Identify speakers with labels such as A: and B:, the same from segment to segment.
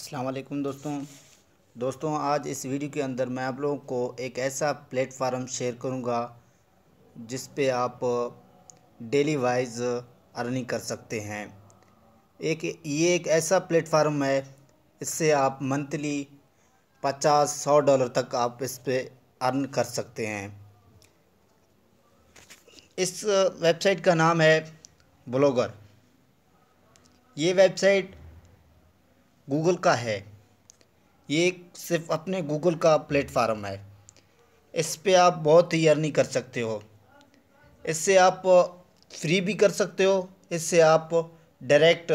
A: अस्सलाम वालेकुम दोस्तों। दोस्तों, आज इस वीडियो के अंदर मैं आप लोगों को एक ऐसा प्लेटफार्म शेयर करूँगा जिस पे आप डेली वाइज अर्निंग कर सकते हैं। एक, ये एक ऐसा प्लेटफार्म है, इससे आप मंथली पचास सौ डॉलर तक आप इस पे अर्न कर सकते हैं। इस वेबसाइट का नाम है ब्लॉगर। ये वेबसाइट गूगल का है। ये सिर्फ़ अपने गूगल का प्लेटफार्म है। इस पे आप बहुत ही अर्निंग कर सकते हो। इससे आप फ्री भी कर सकते हो। इससे आप डायरेक्ट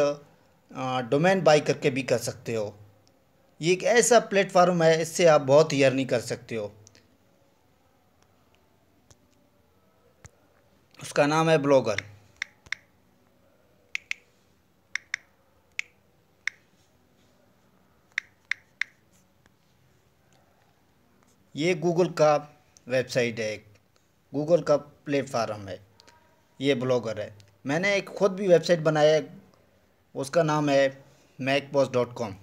A: डोमेन बाई करके भी कर सकते हो। ये एक ऐसा प्लेटफार्म है, इससे आप बहुत ही अर्निंग कर सकते हो। उसका नाम है ब्लॉगर। ये गूगल का वेबसाइट है एक। गूगल का प्लेटफार्म है। ये ब्लॉगर है। मैंने एक ख़ुद भी वेबसाइट बनाया है। उसका नाम है मैकपॉस डॉट कॉम।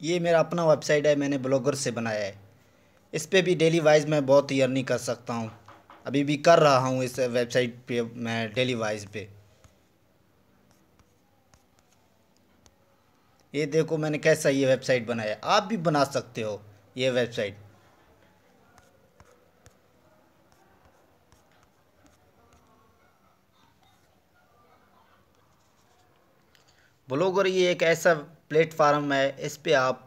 A: ये मेरा अपना वेबसाइट है। मैंने ब्लॉगर से बनाया है। इस पर भी डेली वाइज मैं बहुत ही अर्निंग कर सकता हूँ। अभी भी कर रहा हूँ इस वेबसाइट पे, मैं डेली वाइज पे। ये देखो मैंने कैसा ये वेबसाइट बनाया। आप भी बना सकते हो ये वेबसाइट। ब्लॉगर ये एक ऐसा प्लेटफार्म है, इस पे आप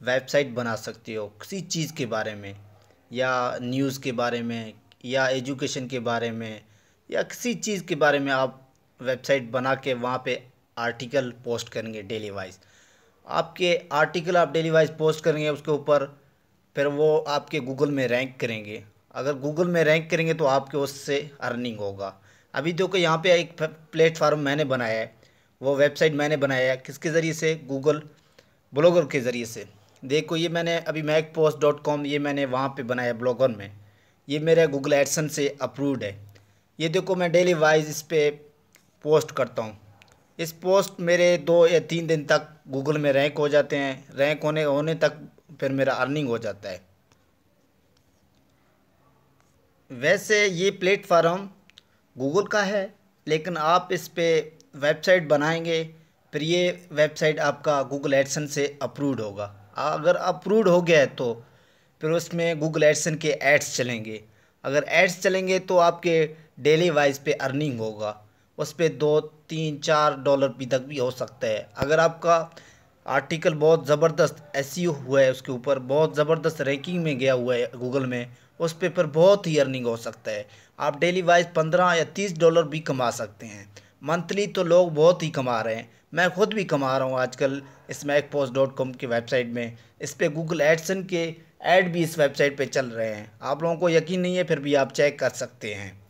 A: वेबसाइट बना सकते हो किसी चीज़ के बारे में या न्यूज़ के बारे में या एजुकेशन के बारे में या किसी चीज़ के बारे में आप वेबसाइट बना के वहाँ पे आर्टिकल पोस्ट करेंगे डेली वाइज। आपके आर्टिकल आप डेली वाइज पोस्ट करेंगे, उसके ऊपर फिर वो आपके गूगल में रैंक करेंगे। अगर गूगल में रैंक करेंगे तो आपके उससे अर्निंग होगा। अभी देखो यहाँ पे एक प्लेटफार्म मैंने बनाया है, वो वेबसाइट मैंने बनाया है। किसके ज़रिए से? गूगल ब्लॉगर के ज़रिए से। देखो ये मैंने, अभी मैक पोस्ट डॉट कॉम ये मैंने वहाँ पे बनाया ब्लॉगर में। ये मेरे गूगल एडसन से अप्रूव्ड है। ये देखो, मैं डेली वाइज इस पर पोस्ट करता हूँ। इस पोस्ट मेरे दो या तीन दिन तक गूगल में रैंक हो जाते हैं। रैंक होने होने तक फिर मेरा अर्निंग हो जाता है। वैसे ये प्लेटफार्म गूगल का है, लेकिन आप इस पर वेबसाइट बनाएँगे, फिर ये वेबसाइट आपका गूगल एडसन से अप्रूव्ड होगा। अगर अप्रूव्ड हो गया है तो फिर उसमें गूगल एडसन के एड्स चलेंगे। अगर एड्स चलेंगे तो आपके डेली वाइज पे अर्निंग होगा। उस पर दो, तीन, चार डॉलर भी तक भी हो सकता है। अगर आपका आर्टिकल बहुत ज़बरदस्त एस e हुआ है उसके ऊपर, बहुत ज़बरदस्त रैंकिंग में गया हुआ है गूगल में, उस पर फिर बहुत ही अर्निंग हो सकता है। आप डेली वाइज पंद्रह या तीस डॉलर भी कमा सकते हैं। मंथली तो लोग बहुत ही कमा रहे हैं। मैं ख़ुद भी कमा रहा हूँ आजकल स्मैक पोस्ट डॉट कॉम की वेबसाइट में। इस पर गूगल एडसन के ऐड भी इस वेबसाइट पे चल रहे हैं। आप लोगों को यकीन नहीं है, फिर भी आप चेक कर सकते हैं।